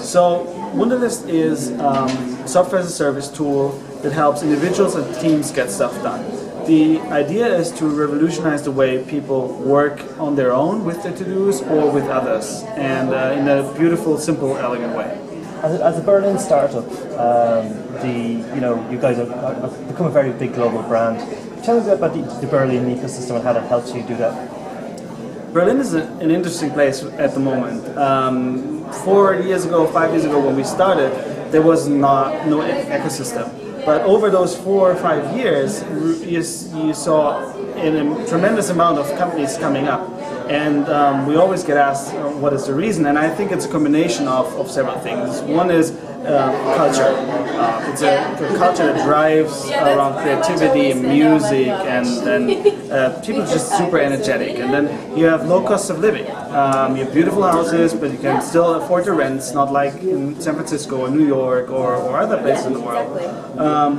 So Wunderlist is um, a software as a service tool that helps individuals and teams get stuff done. The idea is to revolutionize the way people work on their own with their to-dos or with others, and uh, in a beautiful, simple, elegant way. As a, as a Berlin startup, um, the you know you guys have, have, become a very big global brand. Tell us about the, the Berlin ecosystem and how that helps you do that. Berlin is a, an interesting place at the moment. Um, four years ago, five years ago, when we started, there was not no ecosystem. But over those four or five years, you, you saw a tremendous amount of companies coming up. And um, we always get asked uh, what is the reason, and I think it's a combination of, of several things. One is uh, culture. Uh, it's a, a, culture that drives around creativity and music, and then uh, people are just super energetic. And then you have low cost of living. Um, you have beautiful houses, but you can still afford the rents, not like in San Francisco or New York or, or other places in the world. Um,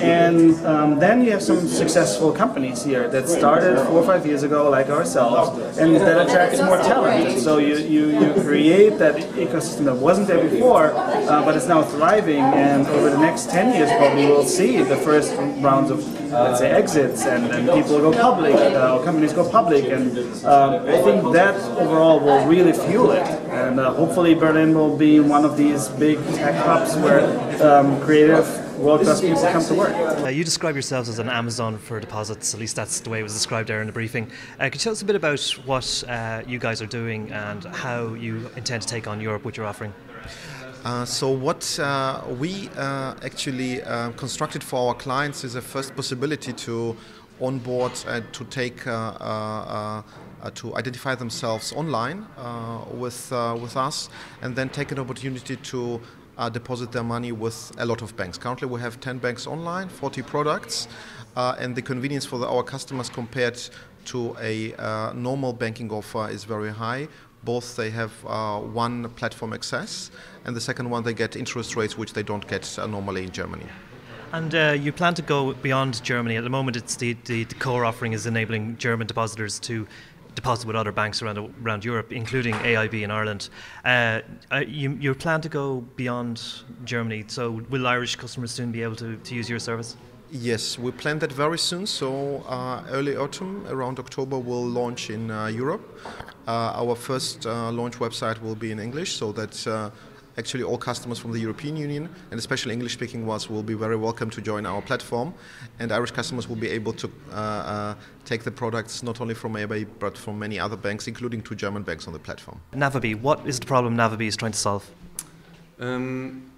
and um, then you have some successful companies here that started four or five years ago, like ourselves, and that attracts more talent. so you, you, you create that ecosystem that wasn't there before, uh, but it's now thriving. And over the next 10 years, probably we'll see the first rounds of, let's say, exits, and then people go public, uh, or companies go public. And um, I think that overall will really fuel it. And uh, hopefully Berlin will be one of these big tech hubs where um, creative world-class people come to work. Uh, you describe yourselves as an Amazon for deposits, at least that's the way it was described there in the briefing. Uh, could you tell us a bit about what uh, you guys are doing and how you intend to take on Europe with your offering? Uh, so what uh, we uh, actually uh, constructed for our clients is a first possibility to onboard and to take uh, to identify themselves online uh, with, uh, with us and then take an opportunity to uh, deposit their money with a lot of banks. Currently, we have 10 banks online, 40 products, uh, and the convenience for the, our customers compared to a uh, normal banking offer is very high. Both they have one platform access, and the second one they get interest rates which they don't get normally in Germany. And uh, you plan to go beyond Germany. At the moment, it's the, the, the, core offering is enabling German depositors to deposit with other banks around around Europe, including AIB in Ireland. Uh, uh, you, you plan to go beyond Germany, so will Irish customers soon be able to, to use your service? Yes, we plan that very soon. So uh, early autumn, around October, we'll launch in uh, Europe. Uh, our first uh, launch website will be in English, so that actually all customers from the European Union and especially English speaking ones will be very welcome to join our platform and Irish customers will be able to uh, uh, take the products not only from AIB but from many other banks including two German banks on the platform. Navabi, what is the problem Navabi is trying to solve? Um,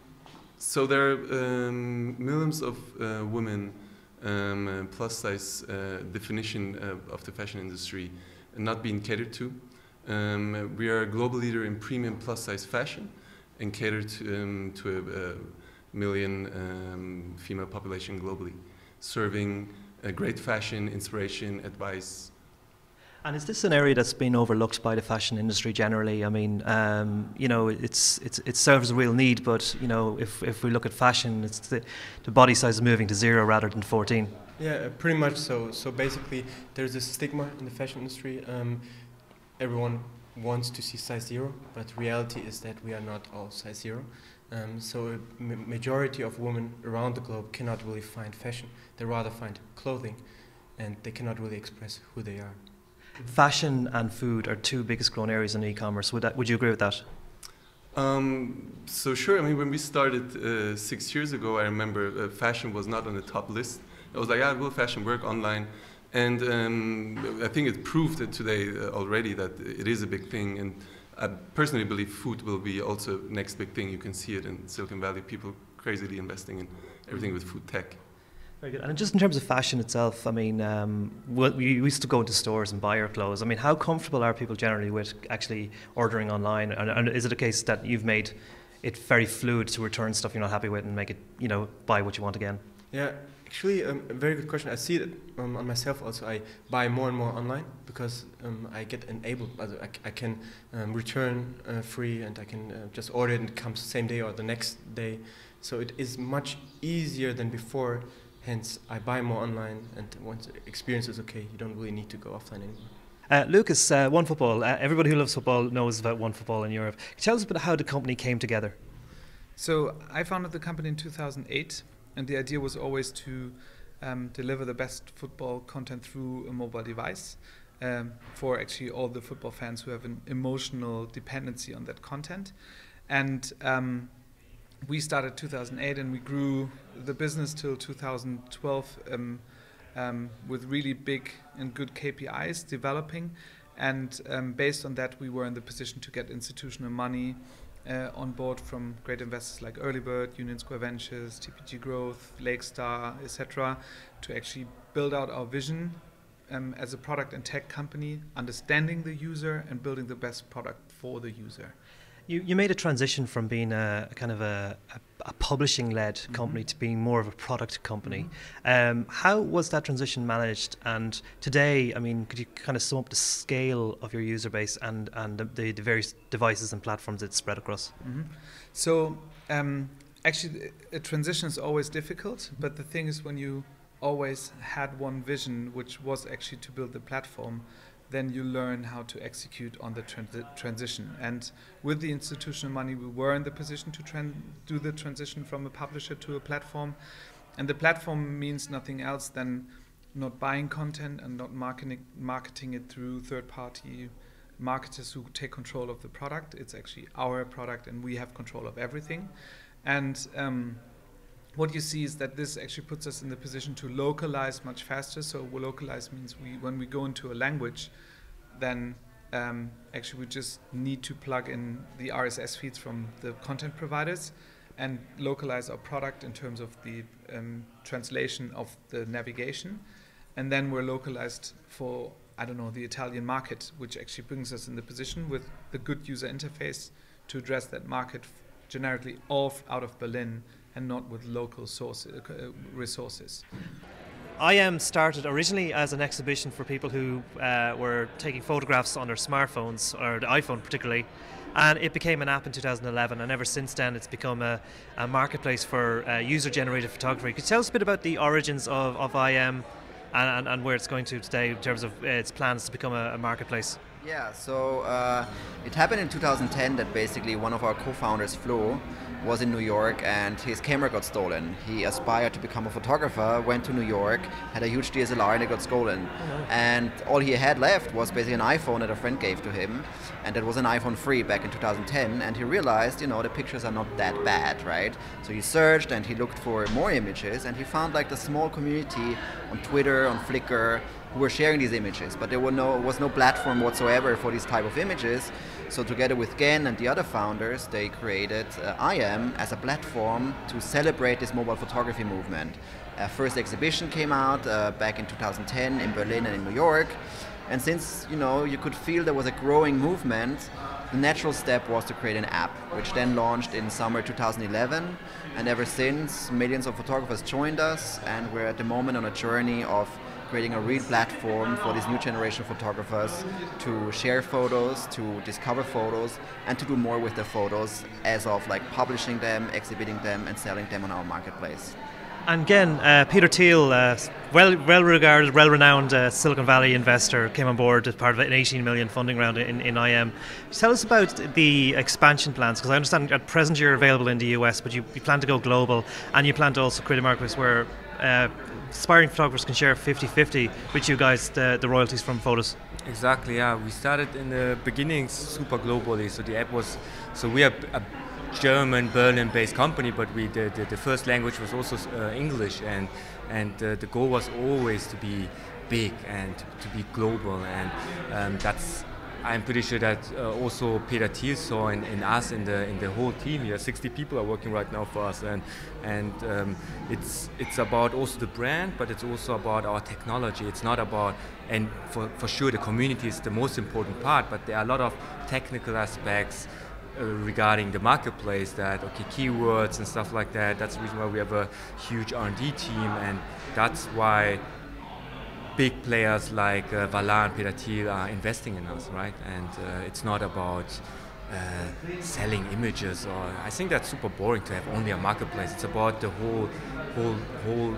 so there are um, millions of uh, women um, uh, plus size uh, definition of the fashion industry not being catered to. Um, we are a global leader in premium plus size fashion and cater to, um, to a, a, million um, female population globally, serving great fashion, inspiration, advice. And is this an area that's been overlooked by the fashion industry generally? I mean, um, you know, it's, it's, it serves a real need, but, you know, if, if we look at fashion, it's the, the body size is moving to zero rather than 14. Yeah, pretty much so. So basically, there's a stigma in the fashion industry. Um, everyone wants to see size zero, but reality is that we are not all size zero. Um, so a majority of women around the globe cannot really find fashion. They rather find clothing, and they cannot really express who they are. Fashion and food are two biggest growing areas in e-commerce. Would that, would you agree with that? Um, so sure. I mean, when we started uh, six years ago, I remember uh, fashion was not on the top list. I was like, yeah, will fashion work online? And um, I think it proved today uh, already that it is a big thing. And I personally believe food will be also next big thing. You can see it in Silicon Valley, people crazily investing in everything with food tech. Very good. And just in terms of fashion itself, I mean, um, we used to go into stores and buy our clothes. I mean, how comfortable are people generally with actually ordering online? And, and is it a case that you've made it very fluid to return stuff you're not happy with and make it, you know, buy what you want again? Yeah, Actually, um, a very good question. I see it um, on myself also. I buy more and more online because um, I get enabled. I, I can um, return uh, free and I can uh, just order it and it comes the same day or the next day. So it is much easier than before. Hence, I buy more online and once the experience is okay, you don't really need to go offline anymore. Uh, Lucas, uh, One Football. Uh, everybody who loves football knows about One Football in Europe. Tell us about how the company came together. So I founded the company in 2008, and the idea was always to um, deliver the best football content through a mobile device um, for actually all the football fans who have an emotional dependency on that content. And um, we started 2008, and we grew the business till 2012 um, um, with really big and good KPIs developing. And um, based on that, we were in the position to get institutional money uh, on board from great investors like Earlybird, Union Square Ventures, TPG Growth, Lakestar, etc., to actually build out our vision um, as a product and tech company, understanding the user and building the best product for the user. You, you made a transition from being a, a kind of a, a, a publishing led mm-hmm. company to being more of a product company. Mm-hmm. Um, how was that transition managed? And today, I mean, could you kind of sum up the scale of your user base and, and the, the various devices and platforms it's spread across? Mm-hmm. So, um, actually, a transition is always difficult, but the thing is, when you always had one vision, which was actually to build the platform, then you learn how to execute on the transi- transition. And with the institutional money, we were in the position to do the transition from a publisher to a platform. And the platform means nothing else than not buying content and not marketing, marketing it through third party marketers who take control of the product. It's actually our product, and we have control of everything. And um, what you see is that this actually puts us in the position to localize much faster. So localize means we, when we go into a language, then um, actually we just need to plug in the RSS feeds from the content providers and localize our product in terms of the um, translation of the navigation. And then we're localized for, I don't know, the Italian market, which actually brings us in the position with the good user interface to address that market generically off out of Berlin and not with local sources, uh, resources. EyeEm started originally as an exhibition for people who uh, were taking photographs on their smartphones, or the iPhone particularly, and it became an app in 2011. And ever since then, it's become a, a marketplace for uh, user generated photography. Could you tell us a bit about the origins of, of EyeEm and, and, and, where it's going to today in terms of uh, its plans to become a, a marketplace? Yeah, so uh, it happened in 2010 that basically one of our co founders, Flo, was in New York and his camera got stolen. He aspired to become a photographer, went to New York, had a huge DSLR and it got stolen. And all he had left was basically an iPhone that a friend gave to him. And that was an iPhone 3 back in 2010. And he realized, you know, the pictures are not that bad, right? So he searched and he looked for more images and he found like the small community on Twitter, on Flickr, who were sharing these images. But there were no, was no platform whatsoever for these type of images. So together with Gen and the other founders, they created uh, EyeEm as a platform to celebrate this mobile photography movement. Uh, first exhibition came out uh, back in 2010 in Berlin and in New York. And since you know you could feel there was a growing movement, the natural step was to create an app, which then launched in summer 2011. And ever since, millions of photographers joined us, and we're at the moment on a journey of creating a real platform for these new generation photographers to share photos, to discover photos, and to do more with their photos as of like publishing them, exhibiting them, and selling them on our marketplace. And again, uh, Peter Thiel, uh, well, well-regarded, well-renowned uh, Silicon Valley investor, came on board as part of an 18 million funding round in, in EyeEm. Tell us about the expansion plans, because I understand at present you're available in the US, but you, you, plan to go global, and you plan to also create a marketplace where uh, aspiring photographers can share 50-50 with you guys the, the royalties from photos. Exactly, yeah. We started in the beginning super globally, so the app was, so we are a German Berlin-based company, but we the, the, the first language was also uh, English, and and uh, the goal was always to be big and to be global, and um, that's I'm pretty sure that uh, also Peter Thiel saw in, us in the in the whole team here. 60 people are working right now for us, and and um, it's it's about also the brand, but it's also about our technology. It's not about and for for sure the community is the most important part, but there are a lot of technical aspects. Uh, regarding the marketplace that okay keywords and stuff like that that's the reason why we have a huge r&d team and that's why big players like uh, Valar and Thiel are investing in us, right? And uh, it's not about uh, selling images or I think that's super boring to have only a marketplace. It's about the whole, whole, whole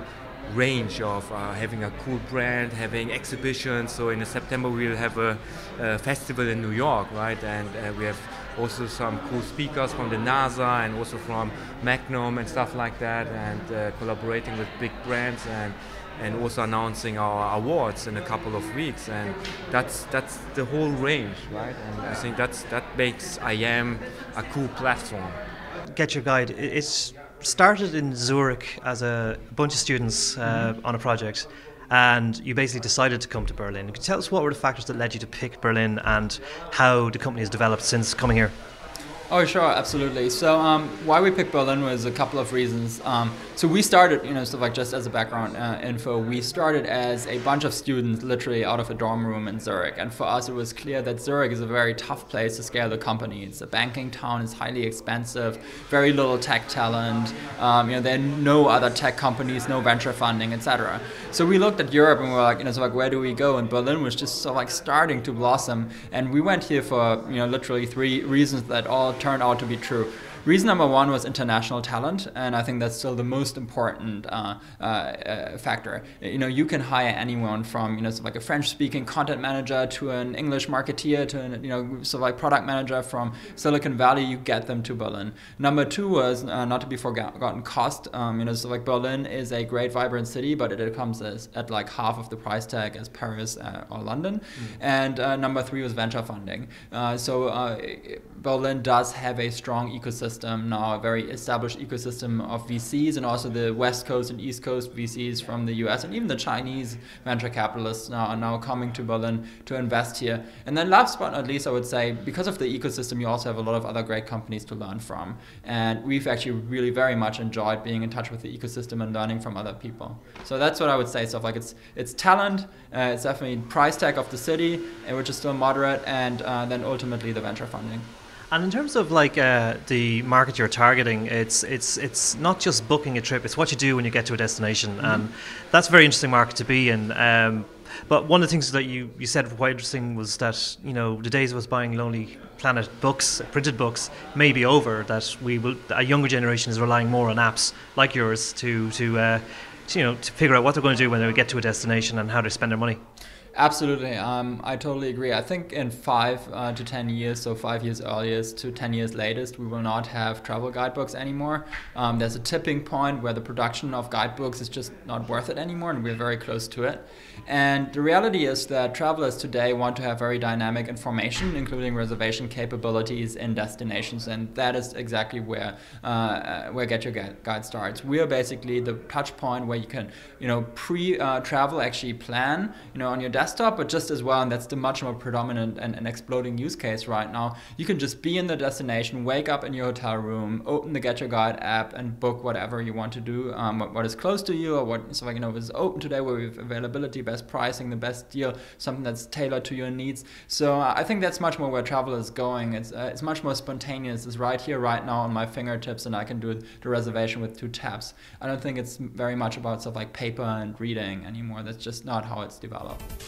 range of uh, having a cool brand, having exhibitions. So in September we'll have a, a festival in New York, right? And uh, we have also some cool speakers from the NASA and also from Magnum and stuff like that, and uh, collaborating with big brands and and also announcing our awards in a couple of weeks. And that's that's the whole range right? And i think that's that makes EyeEm a cool platform. Get your guide it's started in zurich as a bunch of students uh, mm-hmm. on a project and you basically decided to come to berlin. Can you tell us what were the factors that led you to pick berlin and how the company has developed since coming here Oh, sure, absolutely. So, um, why we picked Berlin was a couple of reasons. Um, so, we started, you know, stuff like just as a background uh, info, we started as a bunch of students literally out of a dorm room in Zurich. And for us, it was clear that Zurich is a very tough place to scale the company. It's a banking town, it's highly expensive, very little tech talent. Um, you know, there are no other tech companies, no venture funding, etc. So, we looked at Europe and we were like, you know, so like, where do we go? And Berlin was just of like starting to blossom. And we went here for, you know, literally three reasons that all turned out to be true. Reason number one was international talent, and I think that's still the most important uh, uh, uh, factor. You know, you can hire anyone from you know like a French-speaking content manager to an English marketeer to an you know sort of like product manager from Silicon Valley. You get them to Berlin. Number two was uh, not to be forgotten cost. Um, you know, so like Berlin is a great, vibrant city, but it comes as, at like half of the price tag as Paris uh, or London. Mm. And uh, number three was venture funding. so Berlin does have a strong ecosystem ecosystem now, a very established ecosystem of VCs, and also the West Coast and East Coast VCs from the US, and even the Chinese venture capitalists now are now coming to Berlin to invest here. And then, last but not least, I would say because of the ecosystem, you also have a lot of other great companies to learn from. And we've actually really very much enjoyed being in touch with the ecosystem and learning from other people. So that's what I would say. Stuff like it's it's talent, uh, it's definitely price tag of the city, which is still moderate, and uh, then ultimately the venture funding. And in terms of like uh, the market you're targeting, it's it's it's not just booking a trip; it's what you do when you get to a destination, mm-hmm. and that's a very interesting market to be in. Um, but one of the things that you, you said quite interesting was that you know the days of us buying Lonely Planet books, printed books, may be over. That we will a younger generation is relying more on apps like yours to to, uh, to you know to figure out what they're going to do when they get to a destination and how to spend their money. Absolutely, um, I totally agree. I think in five uh, to ten years, so five years earliest to ten years latest, we will not have travel guidebooks anymore. Um, there's a tipping point where the production of guidebooks is just not worth it anymore, and we're very close to it. And the reality is that travelers today want to have very dynamic information, including reservation capabilities in destinations, and that is exactly where uh, where Get Your Guide starts. We are basically the touch point where you can, you know, pre-travel uh, actually plan, you know, on your desktop, but just as well, and that's the much more predominant and, and exploding use case right now, you can just be in the destination, wake up in your hotel room, open the Get Your Guide app, and book whatever you want to do, um, what, what is close to you, or what so like, you know is open today, where we have availability, best pricing, the best deal, something that's tailored to your needs. So uh, I think that's much more where travel is going. It's uh, it's much more spontaneous. It's right here, right now, on my fingertips, and I can do the reservation with two taps. I don't think it's very much about stuff like paper and reading anymore. That's just not how it's developed.